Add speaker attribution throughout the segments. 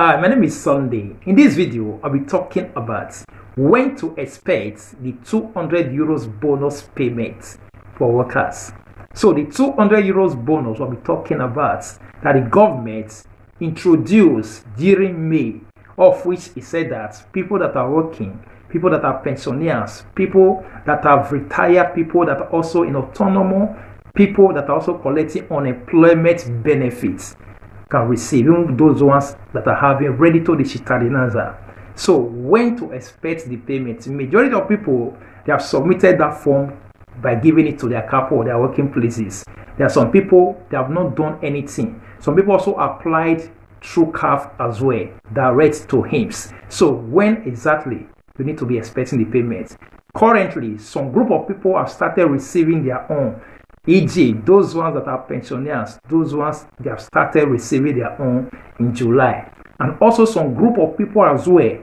Speaker 1: Hi, my name is Sunday. In this video, I'll be talking about when to expect the 200 euros bonus payment for workers. So the 200 euros bonus we'll be talking about that the government introduced during May, of which it said that people that are working, people that are pensioners, people that have retired, people that are also in autonomous, people that are also collecting unemployment benefits can receive, even those ones that are having reddito di cittadinanza. So when to expect the payment? Majority of people they have submitted that form by giving it to their capo or their working places. There are some people they have not done anything. Some people also applied through CAF as well, direct to INPS. So when exactly you need to be expecting the payment? Currently, some group of people have started receiving their own e.g., those ones that are pensioners, those ones they have started receiving their own in July. And also some group of people as well.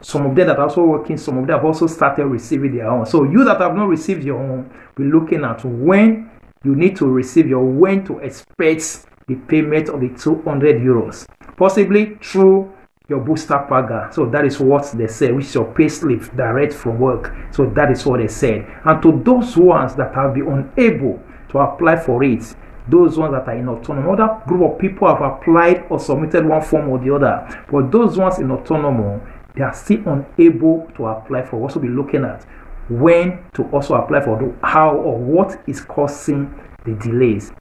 Speaker 1: Some of them that are also working, some of them have also started receiving their own. So you that have not received your own, we're looking at when you need to receive your when to expect the payment of the 200 euros, possibly through your busta paga. So that is what they said, which is your pay slip direct from work. So that is what they said. And to those ones that have been unable to apply for it. Those ones that are in autonomy, other group of people have applied or submitted one form or the other, but those ones in autonomous, they are still unable to apply for. We'll also be looking at when to also apply for how or what is causing the delays.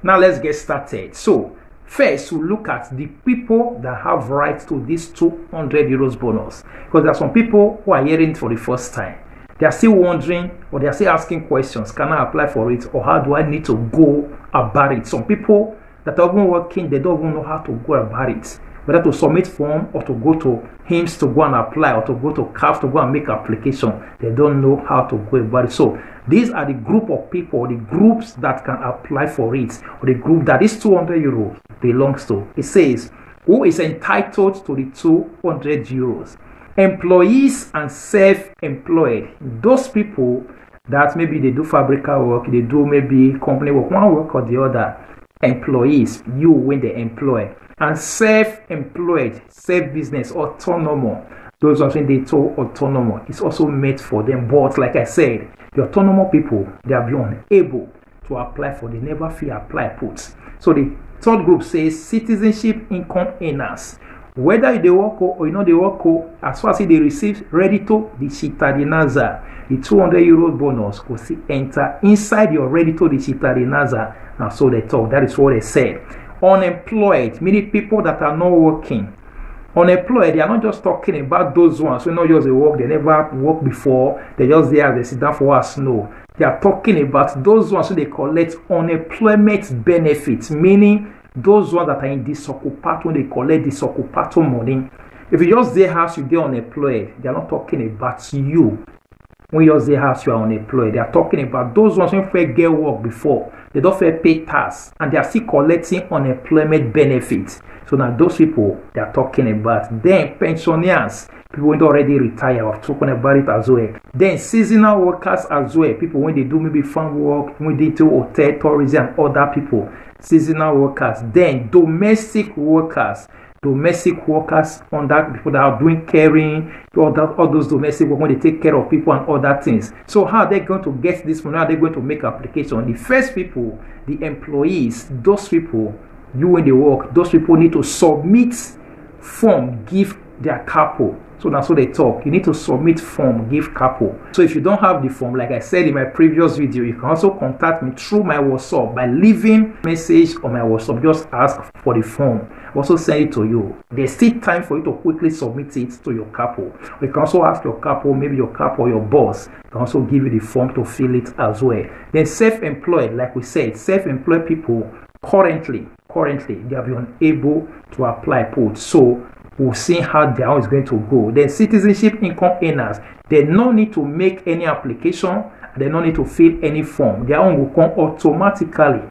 Speaker 1: Now let's get started. So First, we look at the people that have rights to this 200 euros bonus. Because there are some people who are hearing it for the first time. They are still wondering or they are still asking questions Can I apply for it or how do I need to go about it? Some people that are even working, they don't even know how to go about it whether to submit form or to go to INPS to go and apply or to go to CAF to go and make application. They don't know how to go about it. So these are the group of people, the groups that can apply for it, or the group that is 200 euros belongs to. It says, who is entitled to the 200 euros? Employees and self-employed. Those people that maybe they do fabrica work, they do maybe company work, one work or the other. Employees, you when they employ and self-employed, self-business, autonomous. Those are they told autonomous. It's also made for them. But like I said, the autonomous people, they are beyond able to apply for. They never feel apply put. So the third group says citizenship income earners. Whether they work or you know they work as far as they receive ready to the cittadinanza, the 200 euro bonus will see enter inside your reddito di cittadinanza. Now so they talk. That is what they said unemployed, meaning people that are not working. Unemployed, they are not just talking about those ones who not just they work, they never work before, they just there, they sit down for us. No. They are talking about those ones who they collect unemployment benefits, meaning those ones that are in disoccupato, they collect disoccupato money. If you just there house, you get unemployed, they are not talking about you. When you just house, you are unemployed. They are talking about those ones who first get work before they don't fair pay tax and they are still collecting unemployment benefits. So now those people they are talking about. Then pensioners, people when they already retire, I've talking about it as well. Then seasonal workers as well, people when they do maybe farm work, when they do hotel tourism other people, seasonal workers. Then domestic workers domestic workers on that people that are doing caring, all, that, all those domestic work when they take care of people and other things. So how are they going to get this money? How are they going to make application? The first people, the employees, those people, you when they work, those people need to submit form, give their capo so that's what they talk. You need to submit form, give capo. So if you don't have the form, like I said in my previous video, you can also contact me through my WhatsApp by leaving message on my WhatsApp. Just ask for the form. Also send it to you. There's still time for you to quickly submit it to your capo. You can also ask your capo, maybe your capo or your boss can also give you the form to fill it as well. Then self-employed, like we said, self-employed people currently, currently they have been unable to apply put. So we'll see how their own is going to go. Then citizenship income earners, they no need to make any application, they no need to fill any form. Their own will come automatically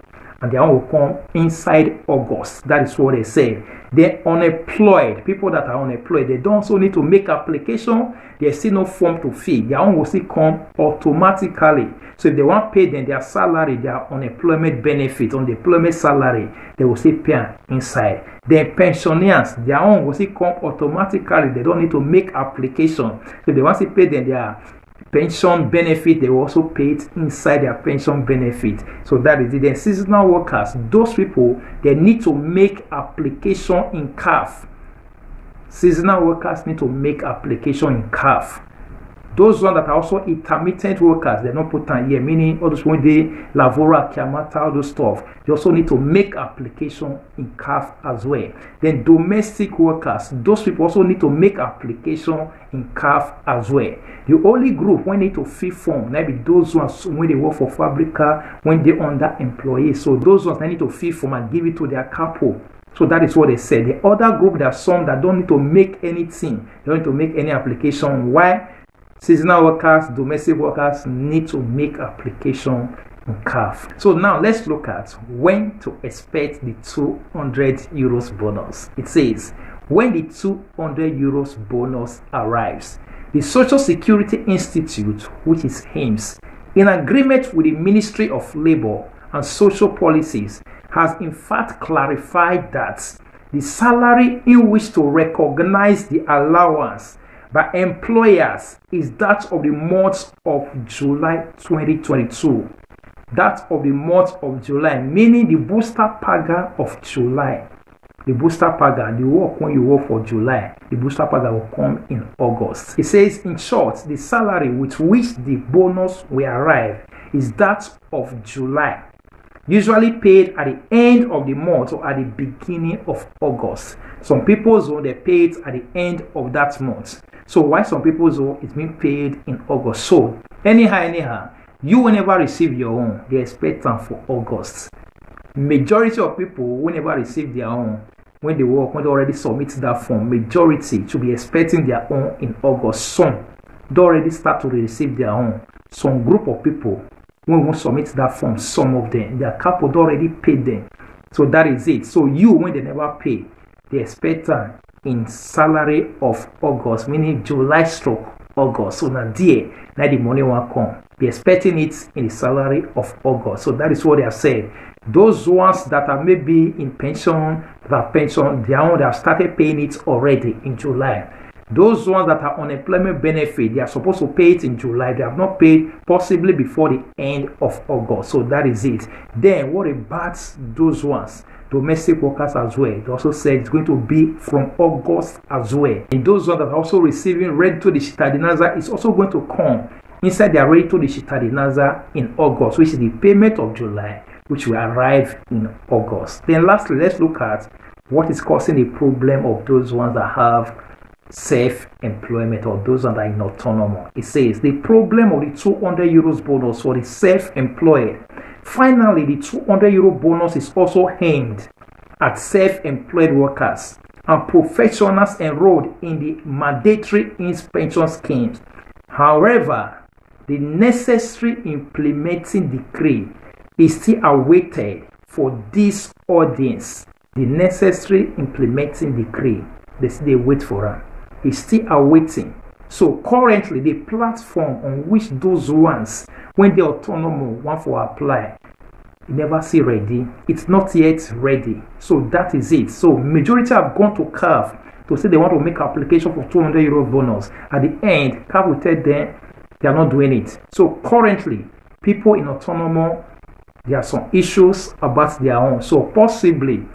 Speaker 1: and their own will come inside August. That is what they say. They're unemployed. People that are unemployed, they don't also need to make application. There's still no form to fill. Their own will still come automatically. So if they want to pay then their salary, their unemployment benefit, unemployment salary, they will still pay inside. Then pensioners, their own will still come automatically. They don't need to make application. So if they want to pay then their pension benefit they also pay it inside their pension benefit. So that is it. Then seasonal workers those people they need to make application in CAF. Seasonal workers need to make application in CAF those ones that are also intermittent workers, they don't put on here, meaning all those when they lavora, chiamata, all those stuff. They also need to make application in CAF as well. Then domestic workers, those people also need to make application in CAF as well. The only group when need to fill form, maybe those ones when they work for Fabrica, when they under employees. So those ones they need to fill form and give it to their capo. So that is what they said. The other group, there are some that don't need to make anything. They don't need to make any application. Why? Seasonal workers, domestic workers need to make application in CAF. So now let's look at when to expect the 200 euros bonus. It says when the 200 euros bonus arrives, the Social Security Institute, which is INPS, in agreement with the Ministry of Labor and Social Policies, has in fact clarified that the salary in which to recognize the allowance by employers is that of the month of July 2022. That of the month of July, meaning the booster paga of July. The booster paga, the work when you work for July, the booster paga will come in August. It says, in short, the salary with which the bonus will arrive is that of July usually paid at the end of the month or at the beginning of August. Some people zone they paid at the end of that month. So why some people zone it's being paid in August. So anyhow, anyhow, you will never receive your own. They expect them for August. Majority of people will never receive their own when they work, when they already submit that form. Majority should be expecting their own in August. Some they already start to receive their own. Some group of people when we submit that form, some of them, their capo already paid them. So that is it. So you, when they never pay, they expect uh, in salary of August, meaning July stroke August. So now there, now the money will come. Be expecting it in the salary of August. So that is what they are saying. Those ones that are maybe in pension, that pension, they, are, have started paying it already in July. Those ones that are unemployment benefit, they are supposed to pay it in July. They have not paid possibly before the end of August. So that is it. Then what about those ones? Domestic workers as well. They also said it's going to be from August as well. And those ones that are also receiving reddito di cittadinanza is also going to come inside their reddito di cittadinanza in August, which is the payment of July, which will arrive in August. Then lastly, let's look at what is causing the problem of those ones that have self-employment or those that are in autonomous. It says the problem of the 200 euros bonus for the self-employed. Finally, the 200 euro bonus is also aimed at self-employed workers and professionals enrolled in the mandatory pension schemes. However, the necessary implementing decree is still awaited for this audience. The necessary implementing decree, they, they wait for it is still awaiting. So currently, the platform on which those ones, when the autonomous want for apply, never see ready. It's not yet ready. So that is it. So majority have gone to CAF to say they want to make application for 200 euro bonus. At the end, CAF will tell them they are not doing it. So currently, people in autonomous, there are some issues about their own. So possibly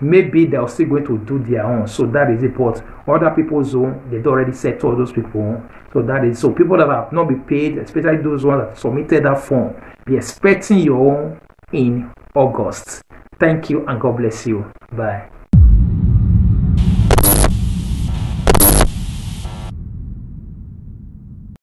Speaker 1: maybe they're still going to do their own. So that is it. But other people's own, they've already settled those people. So that is so people that have not been paid, especially those ones that submitted that form, be expecting your own in August. Thank you and God bless you. Bye.